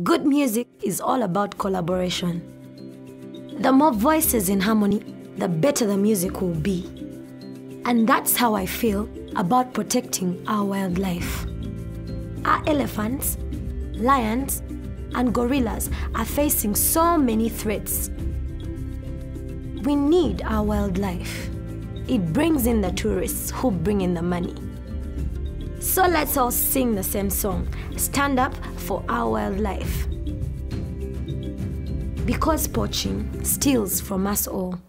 Good music is all about collaboration. The more voices in harmony, the better the music will be. And that's how I feel about protecting our wildlife. Our elephants, lions, and gorillas are facing so many threats. We need our wildlife. It brings in the tourists who bring in the money. So let's all sing the same song Stand Up for Our Wildlife. Because poaching steals from us all.